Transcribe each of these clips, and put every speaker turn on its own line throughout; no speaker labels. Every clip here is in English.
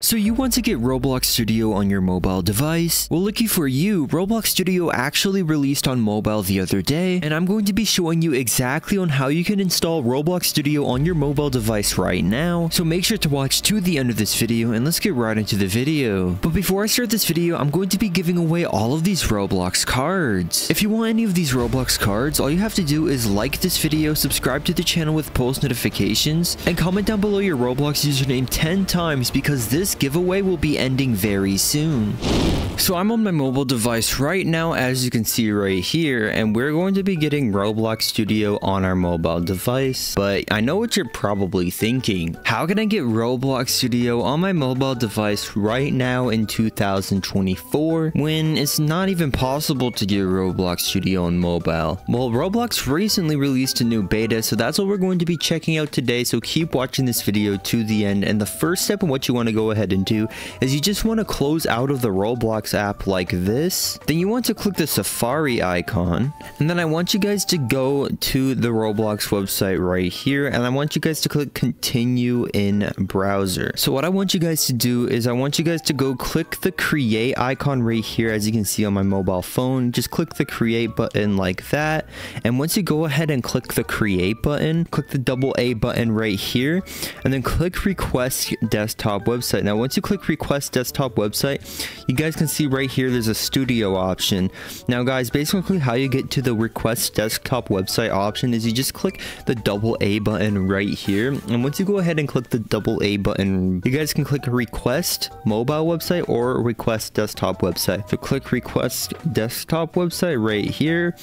So you want to get Roblox Studio on your mobile device? Well looky for you, Roblox Studio actually released on mobile the other day, and I'm going to be showing you exactly on how you can install Roblox Studio on your mobile device right now. So make sure to watch to the end of this video and let's get right into the video. But before I start this video, I'm going to be giving away all of these Roblox cards. If you want any of these Roblox cards, all you have to do is like this video, subscribe to the channel with post notifications, and comment down below your Roblox username 10 times because this this giveaway will be ending very soon. So I'm on my mobile device right now as you can see right here and we're going to be getting Roblox Studio on our mobile device. But I know what you're probably thinking. How can I get Roblox Studio on my mobile device right now in 2024 when it's not even possible to get Roblox Studio on mobile? Well, Roblox recently released a new beta so that's what we're going to be checking out today so keep watching this video to the end and the first step in what you want to go ahead and do is you just want to close out of the Roblox app like this. Then you want to click the Safari icon. And then I want you guys to go to the Roblox website right here. And I want you guys to click continue in browser. So what I want you guys to do is I want you guys to go click the create icon right here as you can see on my mobile phone. Just click the create button like that. And once you go ahead and click the create button, click the double A button right here and then click request desktop website. Now once you click request desktop website, you guys can see right here there's a studio option. Now guys, basically how you get to the request desktop website option is you just click the double A button right here. And once you go ahead and click the double A button, you guys can click request mobile website or request desktop website. So click request desktop website right here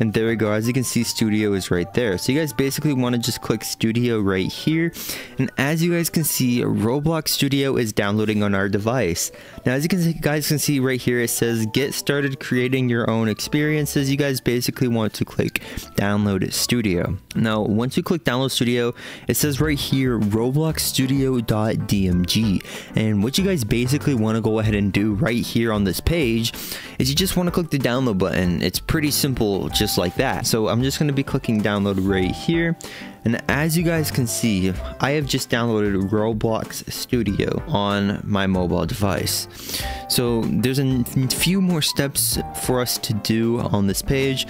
and there we go. As you can see, studio is right there. So you guys basically want to just click studio right here. And as you guys can see, Roblox Studio is downloading on our device. Now, as you can see, guys can see right here, it says get started creating your own experiences. You guys basically want to click download studio. Now, once you click download studio, it says right here, Roblox Studio.dmg. And what you guys basically want to go ahead and do right here on this page is you just want to click the download button. It's pretty simple, just just like that. So I'm just going to be clicking download right here. And as you guys can see, I have just downloaded Roblox Studio on my mobile device. So there's a few more steps for us to do on this page.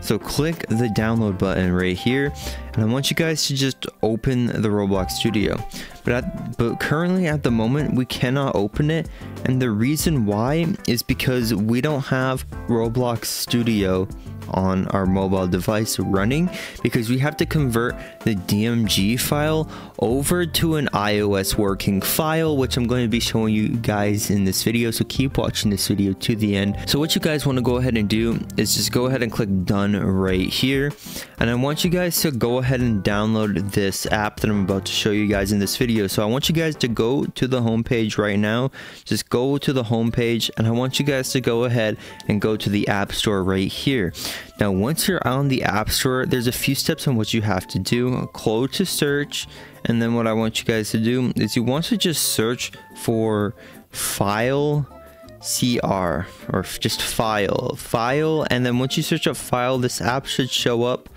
So click the download button right here. And I want you guys to just open the Roblox Studio. But, at, but currently at the moment, we cannot open it. And the reason why is because we don't have Roblox Studio on our mobile device running because we have to convert the DMG file over to an iOS working file, which I'm going to be showing you guys in this video. So keep watching this video to the end. So what you guys want to go ahead and do is just go ahead and click done right here. And I want you guys to go ahead and download this app that I'm about to show you guys in this video. So I want you guys to go to the homepage right now. Just go to the homepage and I want you guys to go ahead and go to the app store right here. Now, once you're on the App Store, there's a few steps on what you have to do. Close to search, and then what I want you guys to do is you want to just search for file CR or just file file and then once you search up file this app should show up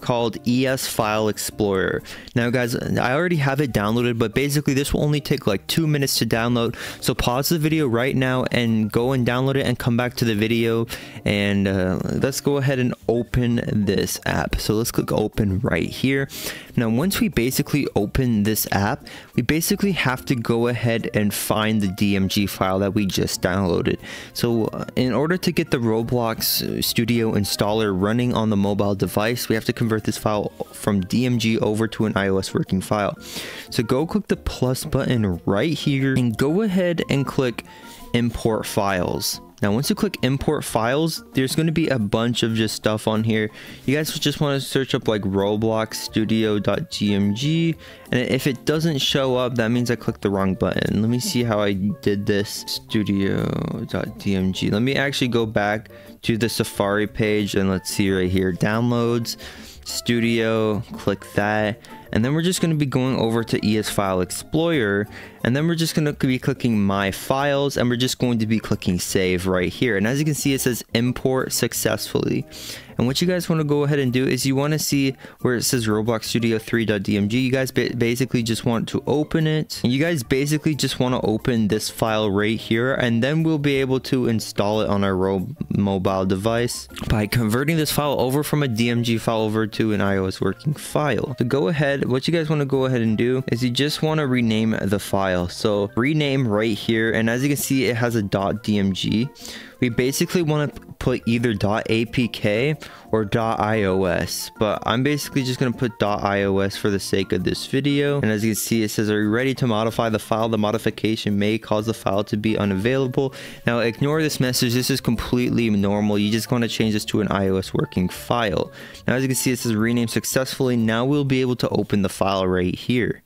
called ES File Explorer. Now guys, I already have it downloaded, but basically this will only take like two minutes to download. So pause the video right now and go and download it and come back to the video. And uh, let's go ahead and open this app. So let's click open right here. Now, once we basically open this app, we basically have to go ahead and find the DMG file that we just downloaded. So uh, in order to get the Roblox Studio installer running on the mobile device, we have to convert this file from DMG over to an iOS working file. So go click the plus button right here and go ahead and click import files. Now, once you click import files, there's going to be a bunch of just stuff on here. You guys just want to search up like Roblox Studio.dmg. And if it doesn't show up, that means I clicked the wrong button. Let me see how I did this Studio.dmg. Let me actually go back to the Safari page and let's see right here. Downloads, Studio, click that and then we're just going to be going over to ES File Explorer and then we're just going to be clicking My Files and we're just going to be clicking Save right here. And as you can see, it says Import Successfully. And what you guys want to go ahead and do is you want to see where it says Roblox Studio 3.dmg. You guys basically just want to open it. And you guys basically just want to open this file right here and then we'll be able to install it on our mobile device by converting this file over from a DMG file over to an iOS working file. To go ahead, what you guys want to go ahead and do is you just want to rename the file. So rename right here and as you can see it has a .dmg we basically want to put either .apk or .ios, but I'm basically just going to put .ios for the sake of this video. And as you can see, it says, are you ready to modify the file? The modification may cause the file to be unavailable. Now ignore this message. This is completely normal. You just want to change this to an iOS working file. Now, as you can see, it says rename successfully. Now we'll be able to open the file right here.